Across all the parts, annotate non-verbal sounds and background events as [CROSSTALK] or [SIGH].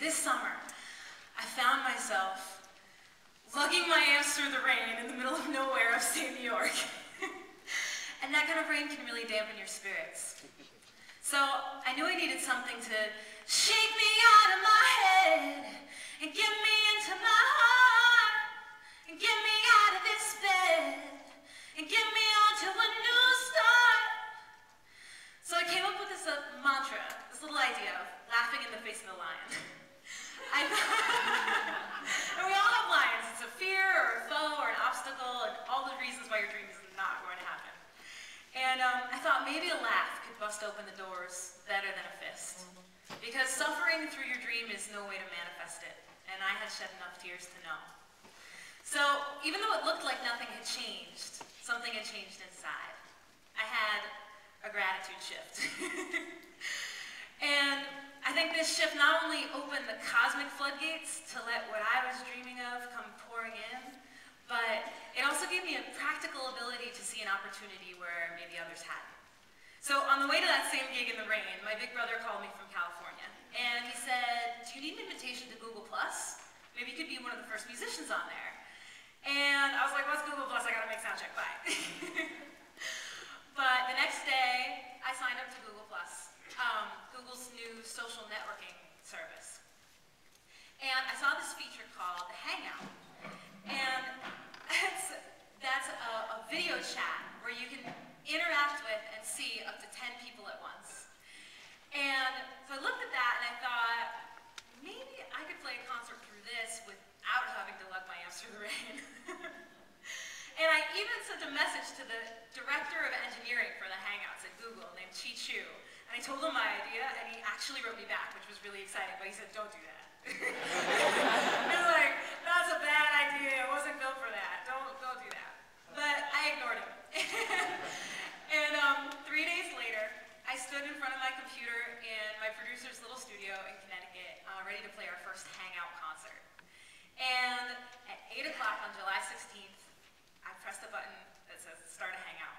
this summer, I found myself lugging my amps through the rain in the middle of nowhere upstate New York. [LAUGHS] and that kind of rain can really dampen your spirits. So I knew I needed something to shake me out of my head and get me into my heart and get me out of this bed and get me onto a new start. So I came up with this uh, mantra, this little idea of laughing in the face of the lion. I, and we all have lions. It's a fear or a foe or an obstacle and all the reasons why your dream is not going to happen. And um, I thought maybe a bust open the doors better than a fist. Because suffering through your dream is no way to manifest it. And I had shed enough tears to know. So even though it looked like nothing had changed, something had changed inside. I had a gratitude shift. [LAUGHS] and I think this shift not only opened the cosmic floodgates to let what I was dreaming of come pouring in, but it also gave me a practical ability to see an opportunity where maybe others hadn't. So on the way to that same gig in the rain, my big brother called me from California, and he said, do you need an invitation to Google+. Plus? Maybe you could be one of the first musicians on there. And I was like, what's Google Plus? I gotta make soundcheck, bye. [LAUGHS] but the next day, I signed up to Google Plus, um, Google's new social networking service. And I saw this feature called Hangout. And that's a, a video chat where you can interact with and see up to 10 people at once. And so I looked at that and I thought, maybe I could play a concert through this with out having to lug my ass through the rain. and I even sent a message to the director of engineering for the Hangouts at Google named Chee Chew. And I told him my idea, and he actually wrote me back, which was really exciting, but he said, don't do that. [LAUGHS] he was like, that's a bad idea, it wasn't built for that, don't, don't do that. But I ignored him. [LAUGHS] and um, three days later, I stood in front of my computer in my producer's little studio in Connecticut, uh, ready to play our first Hangout concert. And at 8 o'clock on July 16th, I pressed the button start a hangout.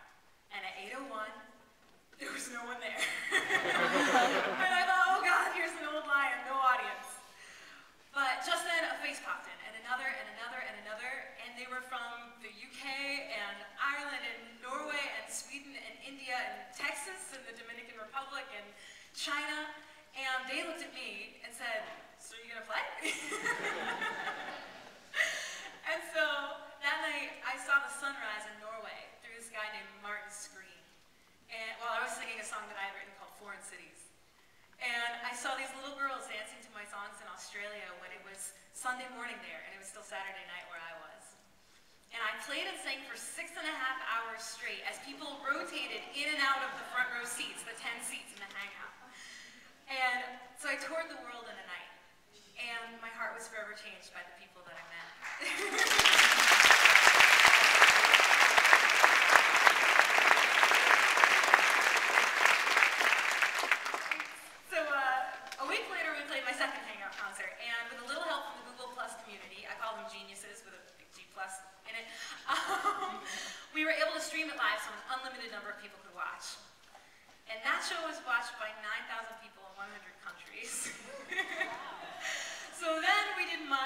And at 8.01, there was no one there. [LAUGHS] and I thought, oh God, here's an old lion, no audience. But just then a face popped in, and another, and another, and another, and they were from the UK, and Ireland, and Norway, and Sweden, and India, and Texas, and the Dominican Republic, and China, and they looked at me and said, so are you gonna play? [LAUGHS] and so that night I saw the sunrise in Norway through this guy named Martin Screen. And while well, I was singing a song that I had written called Foreign Cities. And I saw these little girls dancing to my songs in Australia when it was Sunday morning there and it was still Saturday night where I was. And I played and sang for six and a half hours straight as people rotated in and out of the front row seats, the 10 seats in the hangout. And so I toured the world in a night. And my heart was forever changed by the people that I met. [LAUGHS]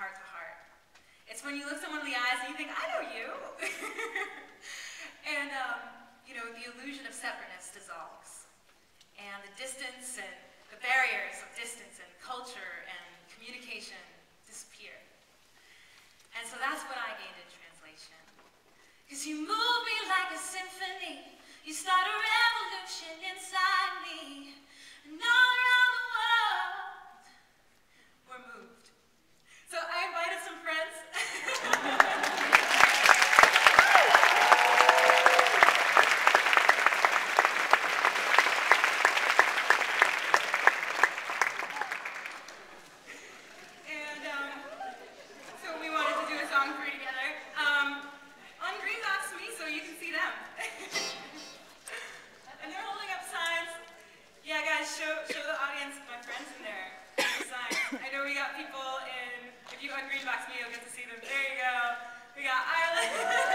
heart to heart. It's when you look someone in the eyes and you think, I know you. [LAUGHS] and, um, you know, the illusion of separateness dissolves. And the distance and the barriers of distance and culture and communication disappear. And so that's what I gained in translation. Because you move me like a symphony. You start a revolution inside me. And on green box me, you'll get to see them. There you go. We got Ireland. [LAUGHS]